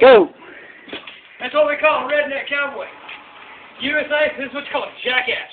Go. That's what we call a redneck cowboy. USA, this is what you call a jackass.